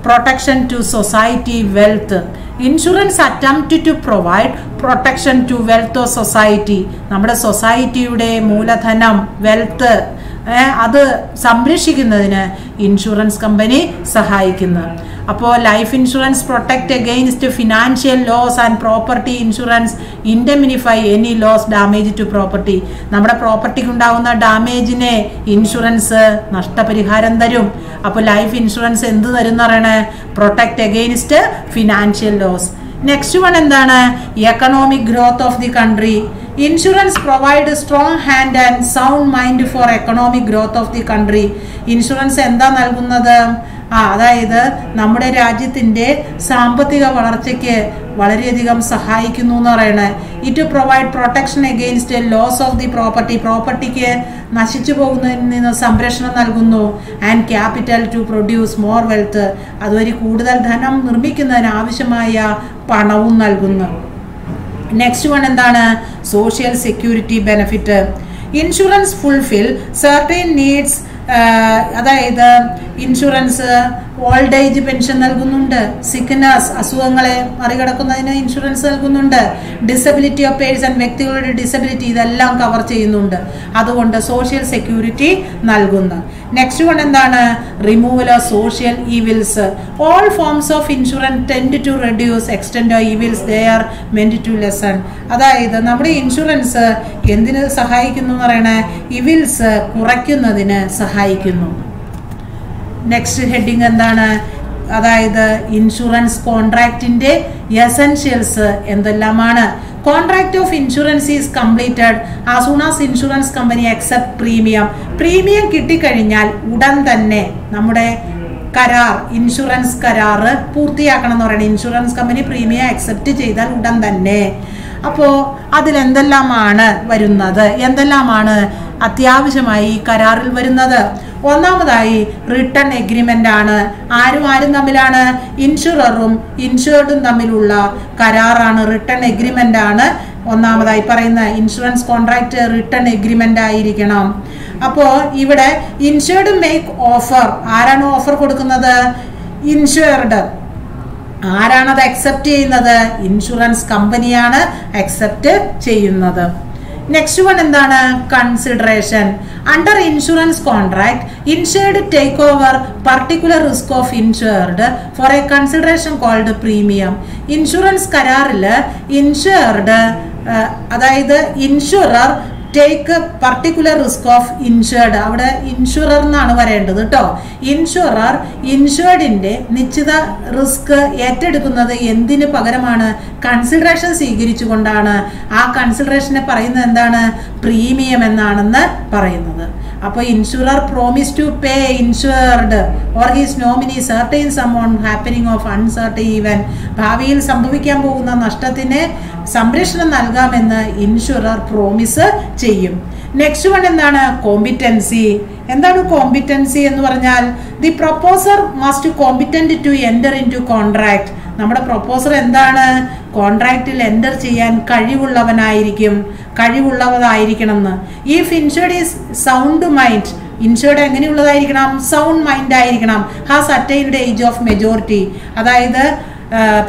Protection to society wealth insurance attempt to provide protection to wealth of society നമ്മുടെ സൊസൈറ്റിയുടെ മൂലധനം വെൽത്ത് അത് സംരക്ഷിക്കുന്നതിന് ഇൻഷുറൻസ് കമ്പനി സഹായിക്കുന്നു. അപ്പോൾ life insurance protect against financial loss and property insurance indemnify any loss damage to property നമ്മുടെ പ്രോപ്പർട്ടിക്ക് ഉണ്ടാകുന്ന ഡാമേജിനെ ഇൻഷുറൻസ് നഷ്ടപരിഹാരം തരും. അപ്പോൾ ലൈഫ് ഇൻഷുറൻസ് എന്ത് തരും എന്ന് protect against financial loss next one എന്താണ്? Economic growth of the country insurance provide strong hand and sound mind for economic growth of the country insurance എന്താ നൽകുന്നത്? ആ അതായത് നമ്മുടെ രാജ്യത്തിന്റെ സാമ്പത്തിക വളർച്ചയ്ക്ക് വളരെയധികം സഹായിക്കുന്നു എന്ന് പറയണേ. It to provide protection against loss of the property പ്രോപ്പർട്ടിക്ക് നശിച്ചു പോകുന്നതിൽ നിന്ന് സംരക്ഷണം നൽകുന്നു. And capital to produce more wealth അതുവഴി കൂടുതൽ ധനം നിർമ്മിക്കുന്നതിന് ആവശ്യമായ പണവും നൽകുന്നു. നെക്സ്റ്റ് വൺ എന്താണ്? Social security benefit insurance fulfil certain needs അതായത് ഇൻഷുറൻസ് ഓൾഡ് ഏജ് പെൻഷൻ നൽകുന്നുണ്ട്. സിക്നസ് അസുഖങ്ങളെ മറികടക്കുന്നതിന് ഇൻഷുറൻസ് നൽകുന്നുണ്ട്. ഡിസബിലിറ്റി ഓഫ് പേഴ്സൺ വ്യക്തികളുടെ ഡിസബിലിറ്റി ഇതെല്ലാം കവർ ചെയ്യുന്നുണ്ട്. അതുകൊണ്ട് സോഷ്യൽ സെക്യൂരിറ്റി നൽകുന്നു. നെക്സ്റ്റ് വൺ എന്താണ്? Removal of social evils all forms of insurance tend to reduce extend of evils they are meant to lessen അതായത് നമ്മുടെ ഇൻഷുറൻസ് എന്തിന് സഹായിക്കുന്നു എന്ന് പറയണേ? ഇവിൽസ് കുറയ്ക്കുന്നതിന് സഹായിക്കുന്നു. നെക്സ്റ്റ് ഹെഡിങ് എന്താണ്? അതായത് ഇൻഷുറൻസ് കോൺട്രാക്റ്റിന്റെ എസൻഷ്യൽസ് എന്തെല്ലാമാണ്? Contract of insurance is completed as soon as insurance company accept premium premium കിട്ടിക്കഴിഞ്ഞാൽ ഉടൻ തന്നെ നമ്മുടെ കരാർ ഇൻഷുറൻസ് കരാറ് പൂർത്തിയാക്കണം എന്ന് പറയുന്നത്. ഇൻഷുറൻസ് കമ്പനി പ്രീമിയം അക്സെപ്റ്റ് ചെയ്താൽ ഉടൻ തന്നെ. അപ്പോൾ അതിലെന്തെല്ലാമാണ് വരുന്നത്? എന്തെല്ലാമാണ്? അത്യാവശ്യമായി കരാറിൽ വരുന്നത്. ഒന്നാമതായി റിട്ടേൺ എഗ്രിമെന്റ് ആണ് ആരും ആരും തമ്മിലാണ്. ഇൻഷുററും ഇൻഷുർഡും തമ്മിലുള്ള കരാറാണ് റിട്ടേൺ എഗ്രിമെന്റ് ആണ് ഒന്നാമതായി പറയുന്ന ഇൻഷുറൻസ് കോൺട്രാക്ട് റിട്ടേൺ എഗ്രിമെന്റ് ആയിരിക്കണം അപ്പോൾ ഇവിടെ ഇൻഷുർഡ് മേക്ക് ഓഫർ. ആരാണ് ഓഫർ കൊടുക്കുന്നത്? ഇൻഷുർഡ്. ആരാണത് അക്സെപ്റ്റ് ചെയ്യുന്നത്? ഇൻഷുറൻസ് കമ്പനിയാണ് അക്സെപ്റ്റ് ചെയ്യുന്നത്. നെക്സ്റ്റ് വൺ എന്താണ്? Consideration under insurance contract insured take over particular risk of insured for a consideration called premium insurance കരാറിൽ ഇൻഷുർഡ് അതായത് insurer take particular risk of insured അവിടെ ഇൻഷുറർ എന്നാണ് വരേണ്ടത് കേട്ടോ ഇൻഷുറർ ഇൻഷുർഡിന്റെ നിശ്ചിത റിസ്ക് ഏറ്റെടുക്കുന്നത് എന്തിന് പകരമാണ്? കൺസിഡറേഷൻ സ്വീകരിച്ചുകൊണ്ടാണ്. ആ കൺസിഡറേഷനെ പറയുന്നത് എന്താണ്? പ്രീമിയം എന്നാണെന്ന് പറയുന്നത്. അപ്പോൾ insurer promise to pay insured or his nominee certain sum on happening of uncertain event ഭാവിയിൽ സംഭവിക്കാൻ പോകുന്ന നഷ്ടത്തിന് സംരക്ഷണം നൽകാമെന്ന് ഇൻഷുറർ പ്രോമിസ് ചെയ്യും. നെക്സ്റ്റ് വൺ എന്താണ്? കോമ്പിറ്റൻസി എന്താണ് കോമ്പിറ്റൻസി എന്ന് പറഞ്ഞാൽ the proposer must competent to enter into contract നമ്മുടെ പ്രൊപ്പോസർ എന്താണ്? കോൺട്രാക്റ്റിൽ എന്റർ ചെയ്യാൻ കഴിവുള്ളവനായിരിക്കും കഴിവുള്ളവതായിരിക്കണം എന്ന് if insured is sound mind insured എങ്ങനെയുള്ളതായിരിക്കണം? Sound mind ആയിരിക്കണം. Has attained age of majority അതായത്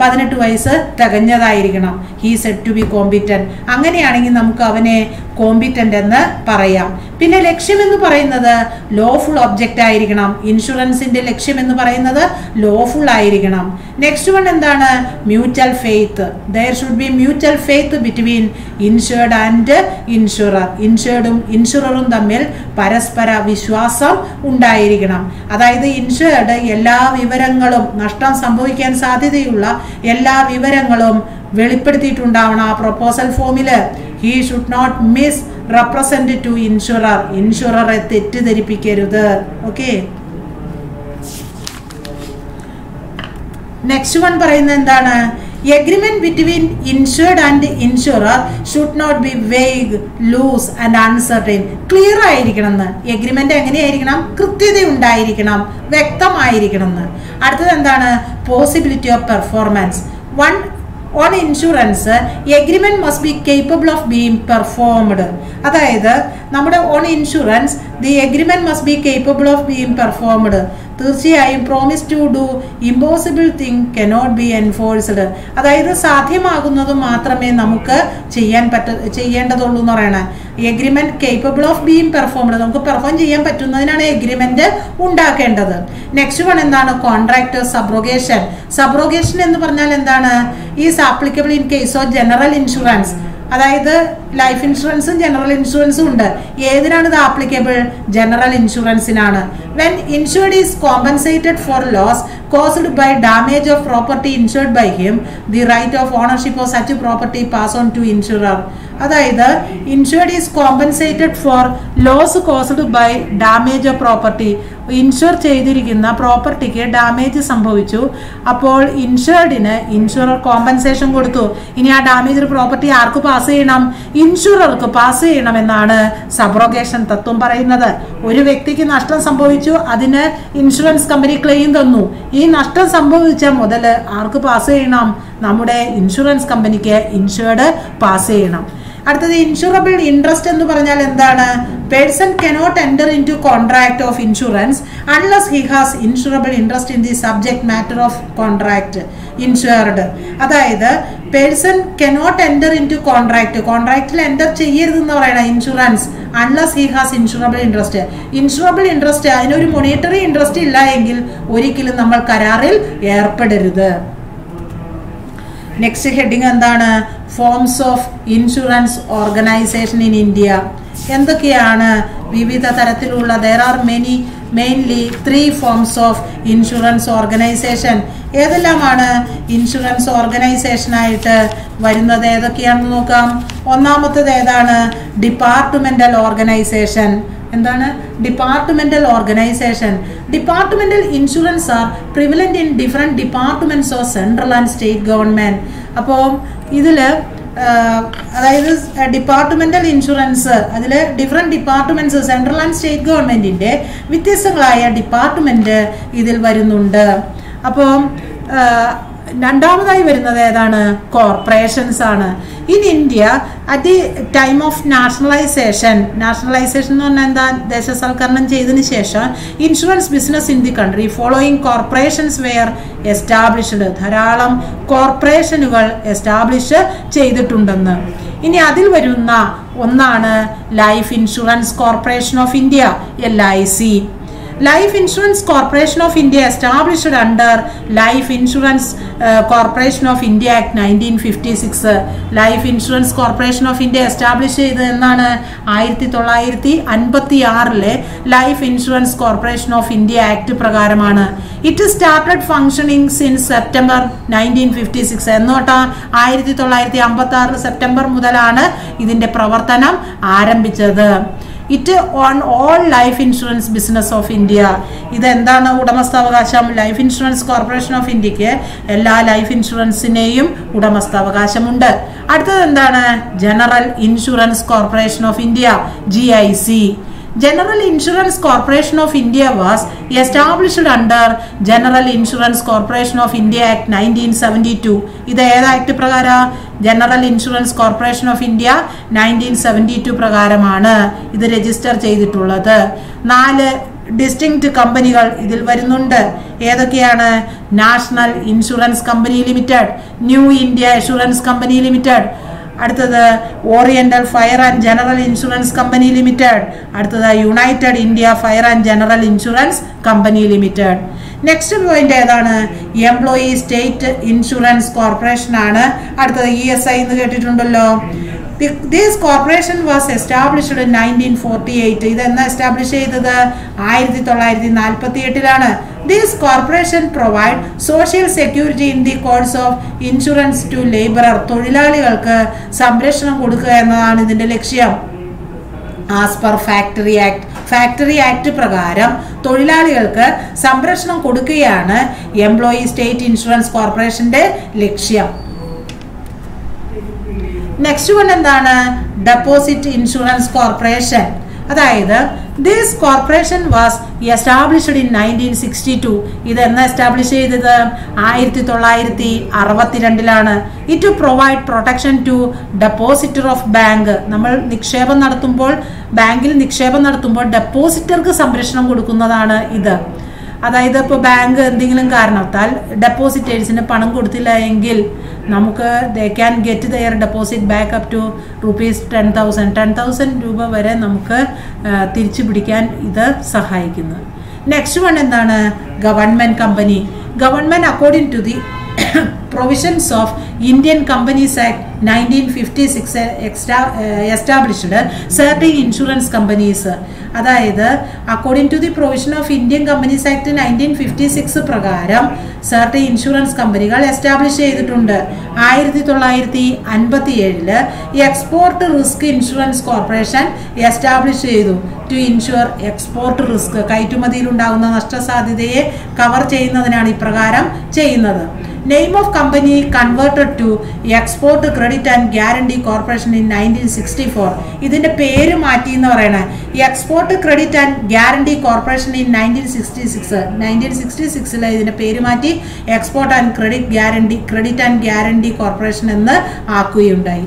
പതിനെട്ട് വയസ്സ് തികഞ്ഞതായിരിക്കണം. He said to be competent അങ്ങനെയാണെങ്കിൽ നമുക്ക് അവനെ കോമ്പിറ്റന്റ് എന്ന് പറയാം. പിന്നെ ലക്ഷ്യമെന്ന് പറയുന്നത് ലോഫുൾ ഒബ്ജക്റ്റ് ആയിരിക്കണം. ഇൻഷുറൻസിന്റെ ലക്ഷ്യം എന്ന് പറയുന്നത് ലോഫുൾ ആയിരിക്കണം. നെക്സ്റ്റ് വൺ എന്താണ്? Mutual faith there should be mutual faith between insured and insurer ഇൻഷുർഡും ഇൻഷുററും തമ്മിൽ പരസ്പര വിശ്വാസം ഉണ്ടായിരിക്കണം. അതായത് ഇൻഷുർഡ് എല്ലാ വിവരങ്ങളും നഷ്ടം സംഭവിക്കാൻ സാധ്യതയുള്ള എല്ലാ വിവരങ്ങളും വെളിപ്പെടുത്തിയിട്ടുണ്ടാവണം ആ പ്രൊപ്പോസൽ ഫോമിൽ he should not misrepresent to insurer ഇൻഷുററെ തെറ്റിദ്ധരിപ്പിക്കരുത്. ഓക്കെ നെക്സ്റ്റ് വൺ പറയുന്നത് എന്താണ്? Agreement between insured and insurer should not be vague loose and uncertain clear ആയിരിക്കണം എന്ന് എഗ്രിമെന്റ് എങ്ങനെയായിരിക്കണം? കൃത്യത ഉണ്ടായിരിക്കണം. വ്യക്തമായിരിക്കണം എന്ന് അടുത്തത് എന്താണ്? Possibility of performance one on insurance agreement must be capable of being performed അതായത് നമ്മുടെ on insurance the agreement must be capable of being performed തീർച്ചയായും promise to do impossible thing cannot be enforced അതായത് സാധ്യമാകുന്നത് മാത്രമേ നമുക്ക് ചെയ്യാൻ പറ്റ ചെയ്യേണ്ടതുള്ളൂ എന്ന് പറയണ. Agreement capable of being performed നമുക്ക് പെർഫോം ചെയ്യാൻ പറ്റുന്നതിനാണ് എഗ്രിമെന്റ് ഉണ്ടാക്കേണ്ടത്. നെക്സ്റ്റ് വൺ എന്താണ്? കോൺട്രാക്ട് സബ്രോഗേഷൻ സബ്രോഗേഷൻ എന്ന് പറഞ്ഞാൽ എന്താണ്? Is applicable in case of general insurance അതായത് ലൈഫ് ഇൻഷുറൻസും ജനറൽ ഇൻഷുറൻസും ഉണ്ട്. ഏതിനാണ് ഇത് applicable general ഇൻഷുറൻസിനാണ് when insured is compensated for loss caused by damage of property insured by him the right of ownership of such property pass on to insurer അതായത് insured is compensated for loss caused by damage of property insure ചെയ്തിരിക്കുന്ന പ്രോപ്പർട്ടിക്ക് ഡാമേജ് സംഭവിച്ചു. അപ്പോൾ ഇൻഷുർഡിന് ഇൻഷുറർ കോമ്പൻസേഷൻ കൊടുത്തു. ഇനി ആ ഡാമേജ് പ്രോപ്പർട്ടി ആർക്ക് പാസ് ചെയ്യണം? ഇൻഷുറർക്ക് പാസ് ചെയ്യണമെന്നാണ് സബ്രോഗേഷൻ തത്വം പറയുന്നത്. ഒരു വ്യക്തിക്ക് നഷ്ടം സംഭവിച്ചു അതിന് ഇൻഷുറൻസ് കമ്പനി ക്ലെയിം തന്നു. ഈ നഷ്ടം സംഭവിച്ച മുതൽ ആർക്ക് പാസ് ചെയ്യണം? നമ്മുടെ ഇൻഷുറൻസ് കമ്പനിക്ക് ഇൻഷുർഡ് പാസ് ചെയ്യണം. അടുത്തത് ഇൻഷുറബിൾ ഇൻട്രസ്റ്റ് എന്ന് പറഞ്ഞാൽ എന്താണ്? Person cannot enter into contract of insurance unless he has insurable interest in the subject matter of contract insured അതായത് person cannot enter into contract കോൺട്രാക്റ്റിൽ enter ചെയ്യരുതെന്ന് പറയണ insurance unless he has insurable interest insurable interest അതിനൊരു മോണിറ്ററി ഇൻട്രസ്റ്റ് ഇല്ല എങ്കിൽ ഒരിക്കലും നമ്മൾ കരാറിൽ ഏർപ്പെടരുത്. നെക്സ്റ്റ് ഹെഡിങ് എന്താണ്? Forms of insurance organisation in India എന്തൊക്കെയാണ് വിവിധ തരത്തിലുള്ള there are many mainly three forms of insurance organisation ഏതെല്ലാമാണ് insurance ഓർഗനൈസേഷനായിട്ട് വരുന്നത്? ഏതൊക്കെയാണെന്ന് നോക്കാം. ഒന്നാമത്തത് ഏതാണ്? ഡിപ്പാർട്ട്മെന്റൽ ഓർഗനൈസേഷൻ എന്താണ്? Departmental organisation departmental insurance are prevalent in different departments of central and state government അപ്പോൾ ഇതിൽ അതായത് ഡിപ്പാർട്ട്മെന്റൽ ഇൻഷുറൻസ് അതിൽ different departments central and state ഗവൺമെന്റിന്റെ വ്യത്യസ്തങ്ങളായ ഡിപ്പാർട്ട്മെന്റ് ഇതിൽ വരുന്നുണ്ട്. അപ്പോൾ രണ്ടാമതായി വരുന്നത് ഏതാണ്? കോർപ്പറേഷൻസ് ആണ്. In India at the time of nationalisation nationalisation എന്ന് പറഞ്ഞാൽ എന്താ? ദേശസൽക്കരണം ചെയ്തതിന് ശേഷം insurance business in the country following corporations were established ധാരാളം കോർപ്പറേഷനുകൾ എസ്റ്റാബ്ലിഷ് ചെയ്തിട്ടുണ്ടെന്ന്. ഇനി അതിൽ വരുന്ന ഒന്നാണ് Life Insurance Corporation of India L I C Life Insurance Corporation of India established under Life Insurance Corporation of India Act nineteen fifty six Life Insurance Corporation of India establish ചെയ്തത് എന്നാണ് ആയിരത്തി തൊള്ളായിരത്തി അൻപത്തി ആറിലെ Life Insurance Corporation of India Act പ്രകാരമാണ്. It started functioning since September nineteen fifty six എന്നോട്ടാ ആയിരത്തി തൊള്ളായിരത്തി അമ്പത്തി ആറ് സെപ്റ്റംബർ മുതലാണ് ഇതിന്റെ പ്രവർത്തനം ആരംഭിച്ചത്. It on all life insurance business of India ഇതെന്താണ് ഉടമസ്ഥാവകാശം? ലൈഫ് ഇൻഷുറൻസ് കോർപ്പറേഷൻ ഓഫ് ഇന്ത്യയ്ക്ക് എല്ലാ ലൈഫ് ഇൻഷുറൻസിനെയും ഉടമസ്ഥാവകാശമുണ്ട്. അടുത്തത് എന്താണ്? General Insurance Corporation of India G I C General Insurance Corporation of India was established under General Insurance Corporation of India Act nineteen seventy two ഇത് ഏത് ആക്ട് പ്രകാരം? General Insurance Corporation of India nineteen seventy two പ്രകാരമാണ് ഇത് രജിസ്റ്റർ ചെയ്തിട്ടുള്ളത്. നാല് ഡിസ്റ്റിങ്ക്ട് കമ്പനികൾ ഇതിൽ വരുന്നുണ്ട്. ഏതൊക്കെയാണ്? National insurance company limited new India insurance company limited അടുത്തത് oriental fire and general insurance company limited അടുത്തത് united India fire and general insurance company limited next point ഏതാണ്? എംപ്ലോയി സ്റ്റേറ്റ് ഇൻഷുറൻസ് കോർപ്പറേഷൻ ആണ്. അടുത്തത് ഇ എസ് ഐ എന്ന് കേട്ടിട്ടുണ്ടല്ലോ. This corporation was established nineteen forty eight ഇത് എന്നാ എസ്റ്റാബ്ലിഷ് ചെയ്തത്? ആയിരത്തി തൊള്ളായിരത്തി നാൽപ്പത്തി എട്ടിലാണ് this corporation provide social security in the course of insurance to labourer തൊഴിലാളികൾക്ക് സംരക്ഷണം കൊടുക്കുക എന്നതാണ് ഇതിന്റെ ലക്ഷ്യം. As per factory act factory act പ്രകാരം തൊഴിലാളികൾക്ക് സംരക്ഷണം കൊടുക്കുകയാണ് എംപ്ലോയി സ്റ്റേറ്റ് ഇൻഷുറൻസ് കോർപ്പറേഷന്റെ ലക്ഷ്യം. നെക്സ്റ്റ് വൺ എന്താണ്? ഡെപ്പോസിറ്റ് ഇൻഷുറൻസ് കോർപ്പറേഷൻ അതായത് this corporation was established in nineteen sixty two ഇത് എന്ന് എസ്റ്റാബ്ലിഷ് ചെയ്തത്? ആയിരത്തി തൊള്ളായിരത്തി അറുപത്തിരണ്ടിലാണ് it provide protection to depositor of bank നമ്മൾ നിക്ഷേപം നടത്തുമ്പോൾ ബാങ്കിൽ നിക്ഷേപം നടത്തുമ്പോൾ ഡെപ്പോസിറ്റർക്ക് സംരക്ഷണം കൊടുക്കുന്നതാണ് ഇത്. അതായത് ഇപ്പോൾ ബാങ്ക് എന്തെങ്കിലും കാരണത്താൽ ഡെപ്പോസിറ്റേഴ്സിന് പണം കൊടുത്തില്ല എങ്കിൽ നമുക്ക് they can get their deposit back up to rupees ten thousand ten thousand രൂപ വരെ നമുക്ക് തിരിച്ചു പിടിക്കാൻ ഇത് സഹായിക്കുന്നു. നെക്സ്റ്റ് വൺ എന്താണ്? Government company government according to the provisions of Indian companies act nineteen fifty six established certain insurance companies അതായത് according to the provision of Indian companies act nineteen fifty six പ്രകാരം സർട്ടിൻ ഇൻഷുറൻസ് കമ്പനികൾ എസ്റ്റാബ്ലിഷ് ചെയ്തിട്ടുണ്ട്. ആയിരത്തി തൊള്ളായിരത്തി അൻപത്തി ഏഴിൽ export risk insurance corporation establish ചെയ്തു. ടു ഇൻഷുർ എക്സ്പോർട്ട് റിസ്ക് കയറ്റുമതിയിൽ ഉണ്ടാകുന്ന നഷ്ടസാധ്യതയെ കവർ ചെയ്യുന്നതിനാണ് ഇപ്രകാരം ചെയ്യുന്നത്. Company converted to export credit and guarantee corporation in nineteen sixty four ഇതിന്റെ പേര് മാറ്റി എന്ന് പറയുന്നത് export credit and guarantee corporation in nineteen sixty six nineteen sixty സിക്സിൽ ഇതിന്റെ പേര് മാറ്റി export and credit guarantee credit and guarantee corporation എന്ന് ആക്കുകയുണ്ടായി.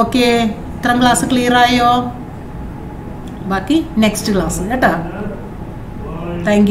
ഓക്കെ ഇത്രയും ക്ലാസ് ക്ലിയർ ആയോ? ബാക്കി നെക്സ്റ്റ് ക്ലാസ് കേട്ടോ. താങ്ക്